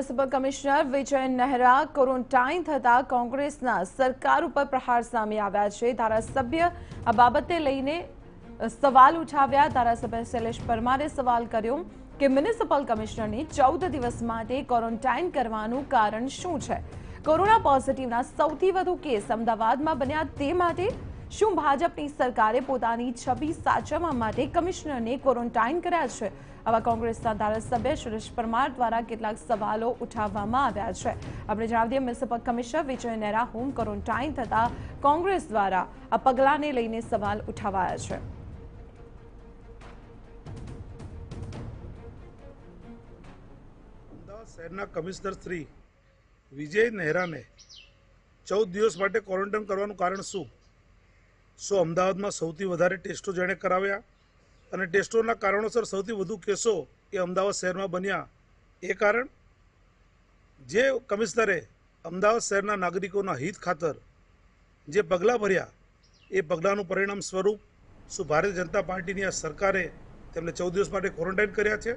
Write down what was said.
Municipal commissioner Vijay Nehra quarantine થતા કોંગ્રેસના સરકાર ઉપર પ્રહાર સામે આવ્યા છે. ધારાસભ્ય આ બાબતે લઈને સવાલ ઉઠાવ્યા. ધારાસભ્ય શૈલેષ પરમારે સવાલ કર્યો કે મ્યુનિસિપલ કમિશનરને ચૌદ દિવસ માટે ક્વોરન્ટાઇન કરવાનું કારણ શું છે? કોરોના પોઝિટિવના સૌથી વધુ કેસ અમદાવાદમાં બન્યા તે માટે શું ભાજપની સરકારે પોતાની છબી સાચવવા માટે કમિશનરને ક્વોરન્ટાઇન કર્યા છે? આવા કોંગ્રેસના ધારાસભ્ય સુરેશ પરમાર દ્વારા કેટલાક સવાલો ઉઠાવવામાં આવ્યા છે. આપણે જણાવી દઈએ, municipal commissioner Vijay Nehra home quarantine થતા કોંગ્રેસ દ્વારા આ પગલાંને લઈને સવાલ ઉઠાવાયા છે. શહેરના કમિશનર શ્રી વિજય નહેરાને ચૌદ દિવસ માટે ક્વોરન્ટાઇન કરવાનું કારણ શું? શું અમદાવાદમાં સૌથી વધારે ટેસ્ટો જેણે કરાવ્યા અને ટેસ્ટોના કારણોસર સૌથી વધુ કેસો એ અમદાવાદ શહેરમાં બન્યા. એ કારણ, જે કમિશનરે અમદાવાદ શહેરના નાગરિકોના હિત ખાતર જે પગલાં ભર્યા, એ પગલાંનું પરિણામ સ્વરૂપ શું ભારતીય જનતા પાર્ટીની આ સરકારે તેમને ચૌદ દિવસ માટે ક્વોરન્ટાઇન કર્યા છે?